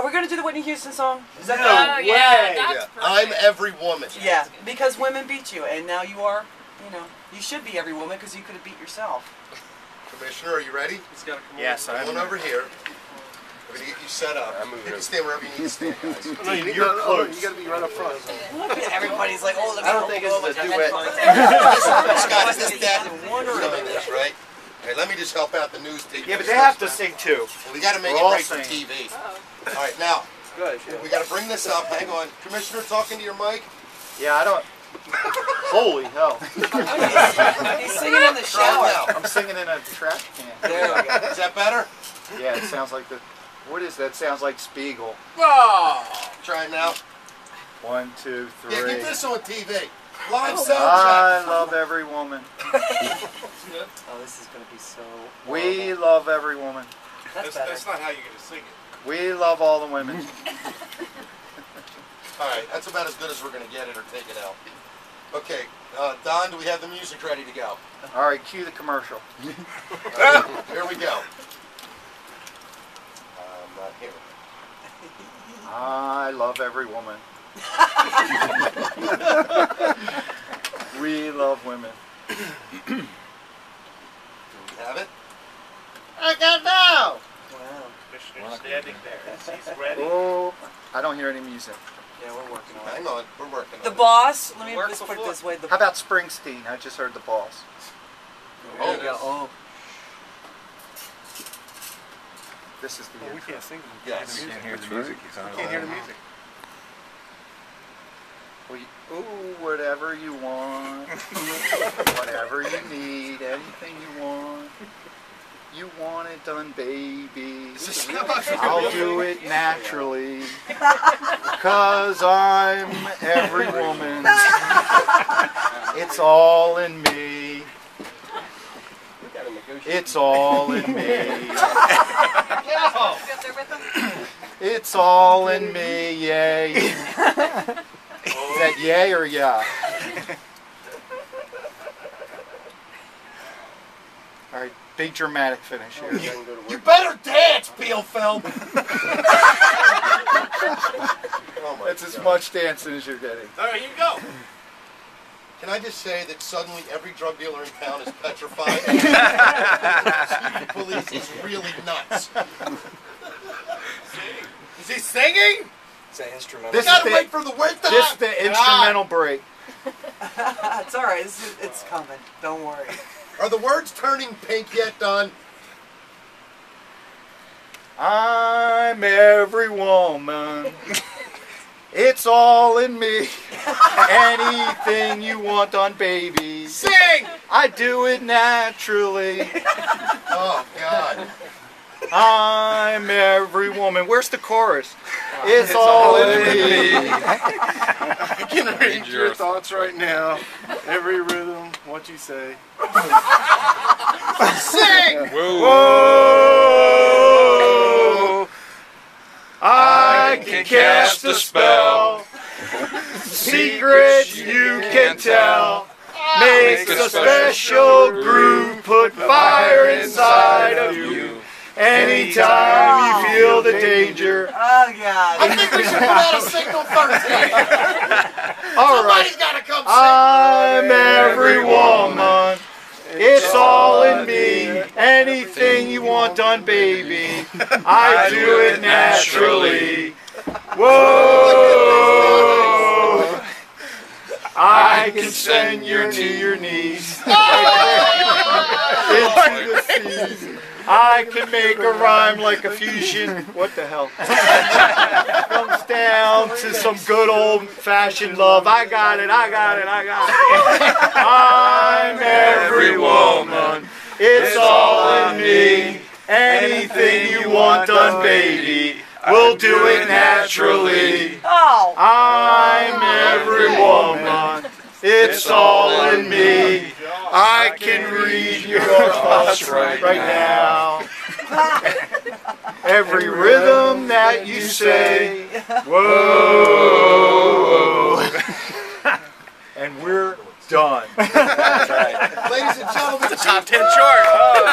are we gonna do the Whitney Houston song? Is that No the- Oh, yeah, way. that's Yeah. I'm every woman. Yeah, because women beat you, and now you are. You know, you should be every woman because you could have beat yourself. Commissioner, are you ready? He's got to come Yes, Come I'm. on over here. We're gonna get you set up. I'm moving You can stand wherever you need to stand, guys. No, you're close. You got to be right up front. Everybody's like, oh, let me I don't think the this is a moment. duet. Scott, is this dad One room. doing this, right? Hey, let me just help out the news team. Yeah, but they have to sing too. Well, we gotta make We're it all right for singing. TV. All right, now, Good. we gotta bring this up. Hang on. Commissioner, talking to your mic? Yeah, I don't. Holy hell! He's singing in the shower. it. I'm singing in a trash can. There we go. Is that better? Yeah, it sounds like the. What is that? Sounds like Spiegel. Oh! Try it now. One, two, three. two, Yeah, get this on TV. Live sound I love every woman. This is gonna be so. We love every woman. That's That's, that's not how you're going to sing it. We love all the women. All right, that's about as good as we're gonna get it or take it out. Okay, uh, Don, do we have the music ready to go? All right, cue the commercial. All right, here we go. I'm not here. I love every woman. we love women. Do we have it? I got now. Wow. Commissioner's standing there. He's ready. Oh, I don't hear any music. Yeah, we're working on it. Hang on, we're working on The it. boss. Let me Work just put it this way. The How about Springsteen? I just heard the boss. Oh, There you go. Oh. This is the Well, we intro. can't sing. Yes. We Can't hear the music. He's on can't hear the music. Ooh, whatever you want, whatever you need, anything you want. You want it done, baby. I'll do it naturally. Cause I'm every woman. It's all in me. It's all in me. It's all in me, yay. Is yay or yeah? All right, big dramatic finish here. You better dance, Bealefeld! oh That's as God. much dancing as you're getting. There you go. Can I just say that suddenly every drug dealer in town is petrified? the police is really nuts. Is he singing? It's an instrumental. This gotta is wait the, for the word to this is the instrumental ah. break. it's all right. It's, it's coming. Don't worry. Are the words turning pink yet, Don? I'm every woman. It's all in me. Anything you want on baby. Sing! I do it naturally. Oh, God. I'm every woman. Where's the chorus? It's all in me. I can read your thoughts right now. Every rhythm, what you say. Sing! Whoa! I can cast a spell. Secrets you can tell. Makes a special groove. Put fire inside of you. Anytime you ah. feel the danger. Oh God. I think we should put out a signal 13. All right. Somebody's gotta come sing. I'm every woman. It's all in me. Anything you want done, baby. I do it naturally. Whoa! I can send you to your knees. Into the seas. I can make a rhyme like a fusion. What the hell? Comes down to some good old fashioned love. I got it, I got it, I got it. I'm every woman. It's all in me. Anything you want done, baby. We'll do it naturally. Oh. I'm every woman. It's all in me. I can read your thoughts right now. Every rhythm that you say, whoa. And we're done. Ladies and gentlemen, Top 10 chart. Oh.